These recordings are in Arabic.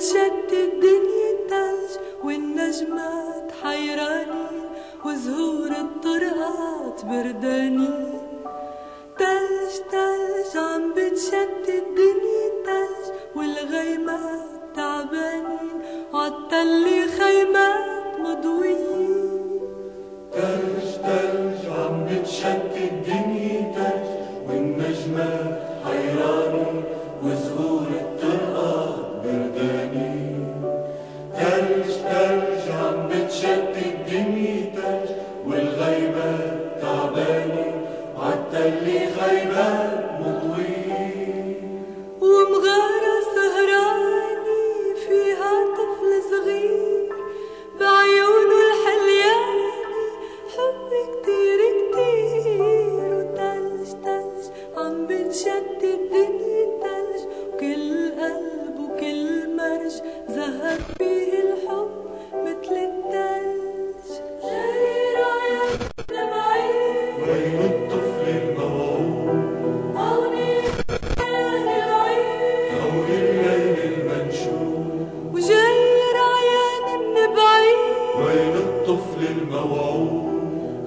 بتشتت الدنيا تلج والنجمات حيرانين وزهور الطرقات بردانين تلج تلج عم بتشتت الدنيا تلج والغيمات تعبانين عالتل خيمات مضويين تلج تلج عم بتشتت الدنيا تلج والنجمات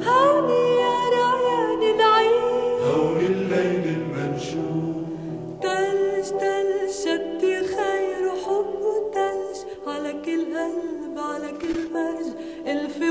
هوني يا رعيان العيد هون الليل المنشود تلج تلج شتي خير وحب وتلج على كل قلب على كل مرج ألف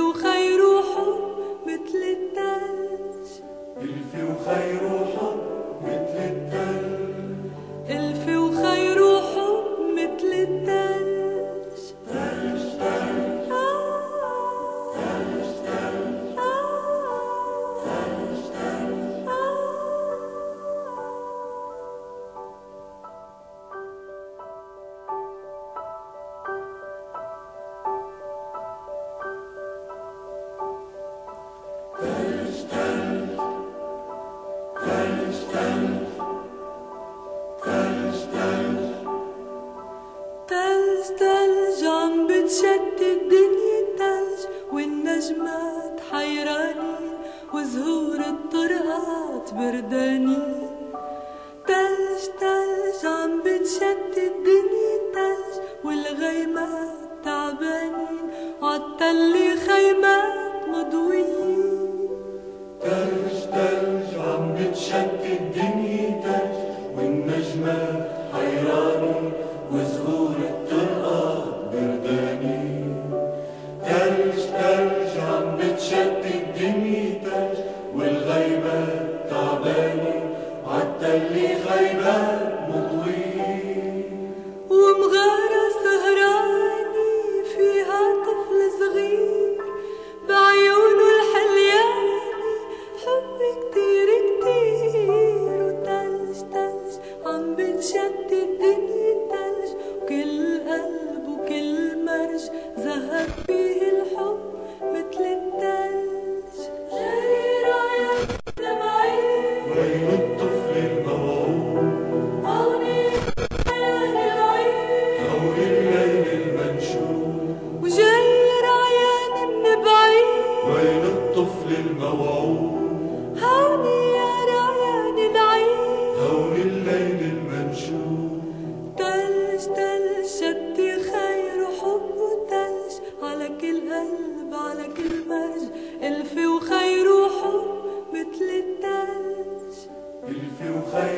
بتشتت الدنيا تلج والنجمات حيرانين وزهور الطرقات بردانين. تلج تلج عم بتشتت الدنيا تلج والغيمات تعبانين. عالتل خيمات مضويين. تلج تلج عم بتشتت الدنيا تلج تلج عم بتشد الدنيا تلج والغيبات تعبانة عالتلي غيبات مضوية ومغارة سهرانة فيها طفل صغير بعيونه الحليانة حب كتير كتير وتلج تلج عم بتشتت الدنيا تلج وكل قلب وكل مرج زهر الطفل الموعود هوني يا ريان العيد هوني الليل المنشود تلج تلج شتي خير وحب تلج على كل قلب على كل مرج. الف وخير وحب مثل التلج. الف وخير